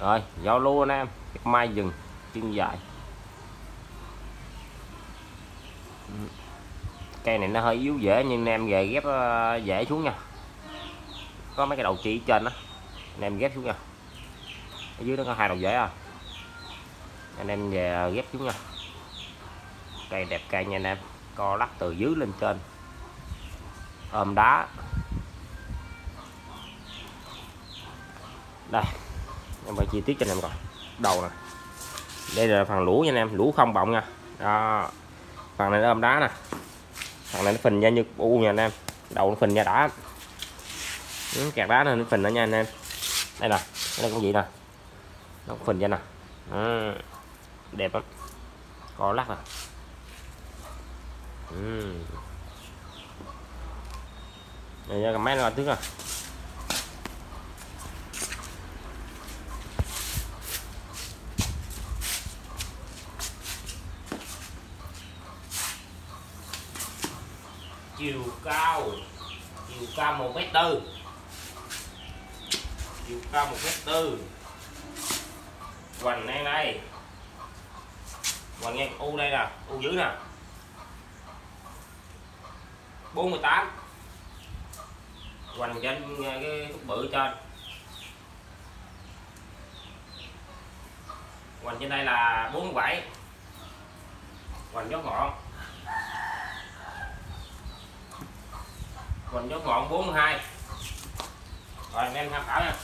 rồi, giao lưu anh em. Mai dừng chân dài cây này nó hơi yếu dễ, nhưng anh em về ghép ờ, dễ xuống nha. Có mấy cái đầu chỉ trên đó anh em ghép xuống nha. Ở dưới nó có hai đầu dễ à. Anh em về ghép xuống nha. Cây đẹp cây nha anh em. Co lắc từ dưới lên trên. Ôm đá. Đây em phải chi tiết cho anh em coi. Đầu nè. Đây là phần lũ nha anh em lũ không bọng nha. Đó. Phần này nó ôm đá nè. Phần này nó phình ra như u nha anh em. Đầu nó phình ra đã ừ, kẹt đá này nó phình ra nha anh em. Đây nè đây cũng vậy nè. Nó phình ra nè. Ừ, đẹp lắm. Có lắc nè. Ừ. Đây cái máy nó tức à chiều cao chiều cao một mét tư. Chiều cao một mét tư. Hoành ngang đây. Hoành ngang, u đây nè, u dưới nè. 48 hoành trên ờ, cái khúc bự trên. Hoành trên đây là 47 hoành gió ngọn. Mình nhốt ngọn 42 rồi anh em tham khảo nha.